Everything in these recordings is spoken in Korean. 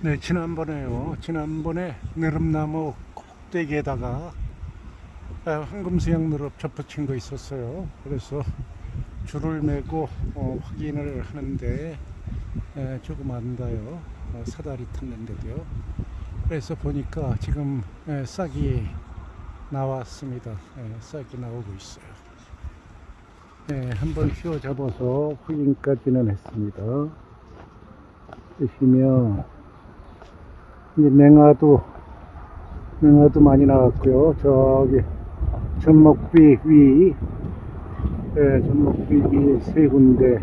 네, 지난번에요. 지난번에 느릅나무 꼭대기에다가 아, 황금수양 느릅 접붙인 거 있었어요. 그래서 줄을 메고 어, 확인을 하는데 에, 조금 안다요. 어, 사다리 탔는데도요. 그래서 보니까 지금 에, 싹이 나왔습니다. 에, 싹이 나오고 있어요. 네, 한번 휘어 잡아서 확인까지는 했습니다. 보시면 이제 맹아도 맹아도 많이 나왔고요. 저기 전목비 위, 예, 전목비 위 세 군데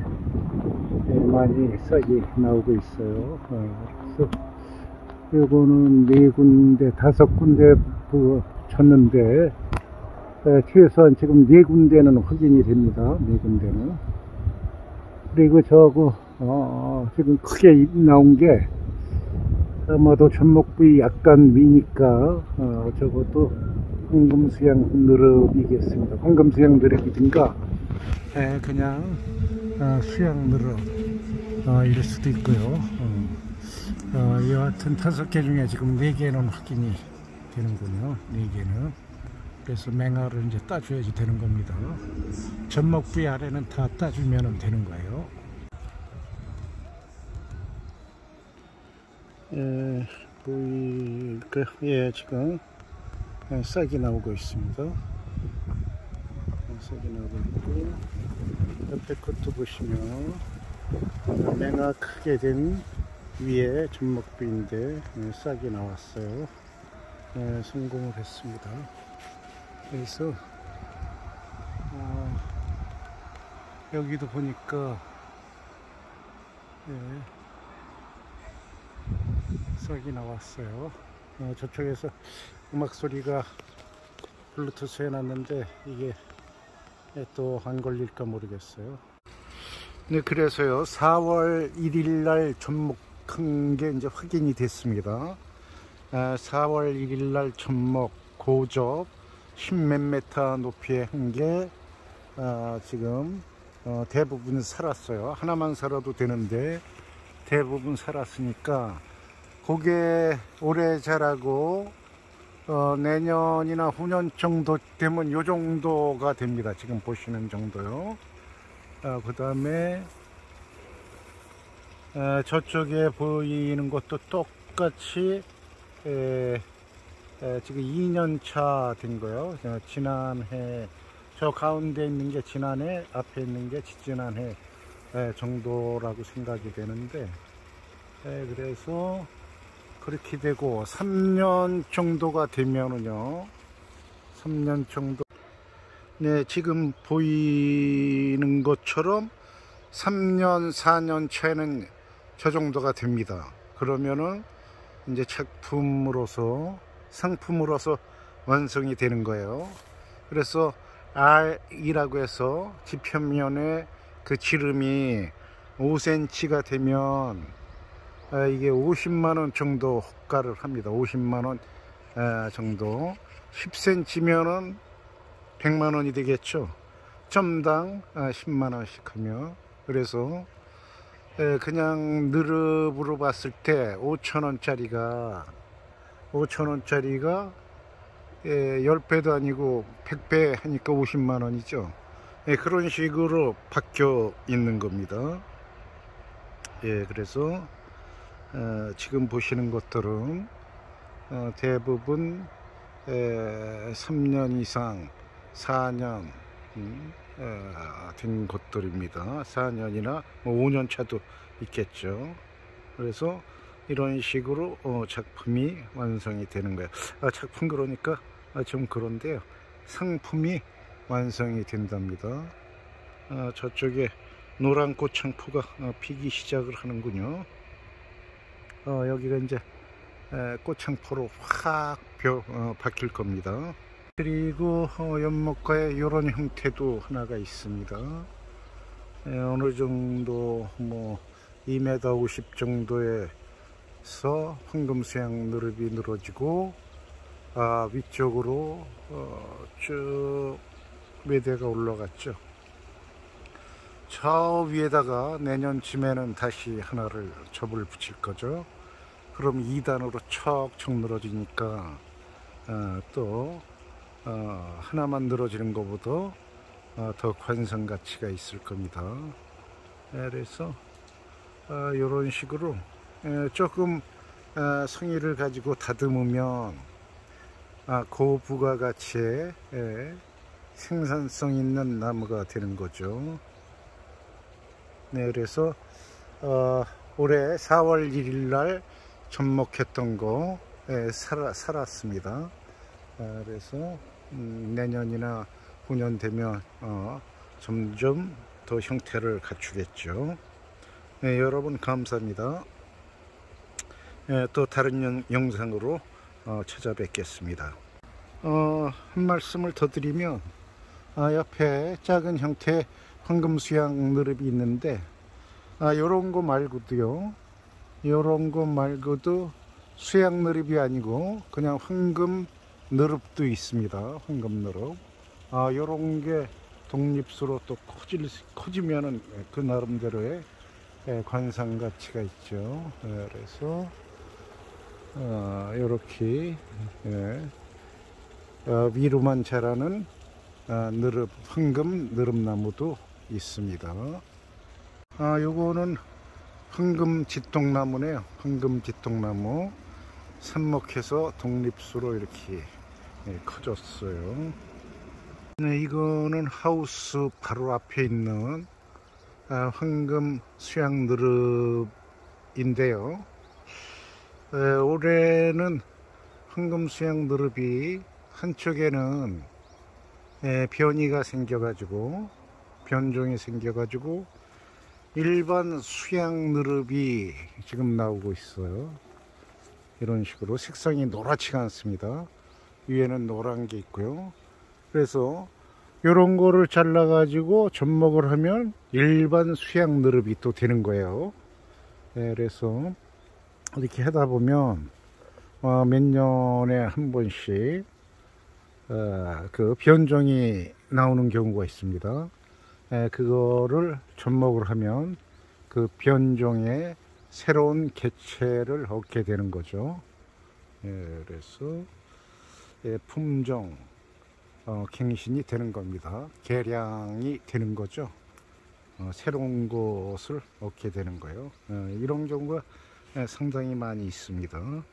예, 많이 싹이 나오고 있어요. 어, 그래서 요거는 네 군데, 다섯 군데 부- 쳤는데 예, 최소한 지금 네 군데는 확인이 됩니다. 네 군데는. 그리고 저거 어, 지금 크게 입 나온 게 아마도 전목 부위 약간 미니까 어, 저것도 황금수양 느릅이겠습니다. 황금수양 느릅이든가 에, 그냥 어, 수양 느릅 어, 이럴 수도 있고요. 어, 어, 여하튼 다섯 개 중에 지금 네 개는 확인이 되는군요. 네 개는. 그래서 맹아를 이제 따줘야지 되는 겁니다. 전목 부위 아래는 다 따주면 되는 거예요. 예, 보일까요? 예, 지금 예, 싹이 나오고 있습니다. 예, 싹이 나오고 있고 옆에 것도 보시면 어, 맹아 크게 된 위에 전목비인데 예, 싹이 나왔어요. 예, 성공을 했습니다. 그래서 어, 여기도 보니까 예, 싹이 나왔어요. 어, 저쪽에서 음악 소리가 블루투스 해놨는데 이게 또 안 걸릴까 모르겠어요. 네, 그래서요. 4월 1일 날 접목한 게 이제 확인이 됐습니다. 아, 4월 1일 날 접목 고접 10몇 메타 높이의 한게 아, 지금 어, 대부분 살았어요. 하나만 살아도 되는데 대부분 살았으니까 그게 올해 자라고 어, 내년이나 후년 정도 되면 요 정도가 됩니다. 지금 보시는 정도요. 어, 그 다음에 저쪽에 보이는 것도 똑같이 에, 에, 지금 2년 차 된 거요. 어, 지난해 저 가운데 있는 게 지난해, 앞에 있는 게 지지난해 에, 정도라고 생각이 되는데 에, 그래서 그렇게 되고 3년 정도가 되면은요 3년 정도. 네 지금 보이는 것처럼 3년 4년 차에는 저 정도가 됩니다. 그러면은 이제 작품으로서 상품으로서 완성이 되는 거예요. 그래서 R이라고 해서 지표면에 그 지름이 5cm가 되면 아, 이게 50만원 정도 호가를 합니다. 50만원 아, 정도. 10cm면은 100만원이 되겠죠. 점당 10만원씩 하며. 그래서 에, 그냥 느릅으로 봤을 때 5천원짜리가 5천원짜리가 10배도 아니고 100배 하니까 50만원이죠. 예, 그런 식으로 바뀌어 있는 겁니다. 예, 그래서 어, 지금 보시는 것들은 어, 대부분 에, 3년 이상 4년 음, 어, 된 것들입니다. 4년이나 뭐 5년 차도 있겠죠. 그래서 이런 식으로 어, 작품이 완성이 되는 거예요. 아, 작품 그러니까 아, 좀 그런데요. 상품이 완성이 된답니다. 아, 저쪽에 노란 꽃 창포가 어, 피기 시작을 하는군요 어, 여기가 이제 에, 꽃창포로 확 벼, 어, 바뀔 겁니다. 그리고 어, 연못가에 이런 형태도 하나가 있습니다. 에, 어느 정도 뭐 2m 50 정도에서 황금수양 느릅이 늘어지고 아, 위쪽으로 어, 쭉 매대가 올라갔죠. 저 위에다가 내년쯤에는 다시 하나를 접을 붙일 거죠. 그럼 2단으로 척척 늘어지니까 어, 또 어, 하나만 늘어지는 것보다 어, 더 관상 가치가 있을 겁니다. 예, 그래서 이런 식으로 예, 조금 아, 성의를 가지고 다듬으면 아, 고부가가치의 예, 생산성 있는 나무가 되는 거죠. 네, 그래서 어, 올해 4월 1일 날 접목했던 거 예, 살아, 살았습니다. 아, 그래서 음, 내년이나 후년 되면 어, 점점 더 형태를 갖추겠죠. 네, 여러분 감사합니다. 예, 또 다른 영, 영상으로 어, 찾아뵙겠습니다. 어, 한 말씀을 더 드리면 아, 옆에 작은 형태 황금 수양 느릅이 있는데 아, 요런 거 말고도요. 요런 거 말고도 수양 느릅이 아니고 그냥 황금 느릅도 있습니다. 황금 느릅. 아, 요런 게 독립수로 또 커질, 커지면은 그 나름대로의 예, 관상 가치가 있죠. 예, 그래서 어, 이렇게 예, 어, 위로만 자라는 아, 느릅, 황금 느릅나무도 있습니다. 아, 요거는 황금 지통나무네요. 황금 지통나무 삽목해서 독립수로 이렇게 예, 커졌어요. 네, 이거는 하우스 바로 앞에 있는 아, 황금 수양 느릅인데요. 에, 올해는 황금 수양 느릅이 한쪽에는 에, 변이가 생겨가지고 변종이 생겨가지고 일반 수양 느릅이 지금 나오고 있어요. 이런 식으로 색상이 노랗지가 않습니다. 위에는 노란 게 있고요. 그래서 이런 거를 잘라 가지고 접목을 하면 일반 수양 느릅이 또 되는 거예요 네, 그래서 이렇게 하다 보면 어, 몇 년에 한 번씩 어, 그 변종이 나오는 경우가 있습니다 네, 그거를 접목을 하면 그 변종의 새로운 개체를 얻게 되는 거죠 네, 그래서 예, 품종 어, 갱신이 되는 겁니다. 개량이 되는 거죠. 어, 새로운 것을 얻게 되는 거예요. 어, 이런 경우가 예, 상당히 많이 있습니다.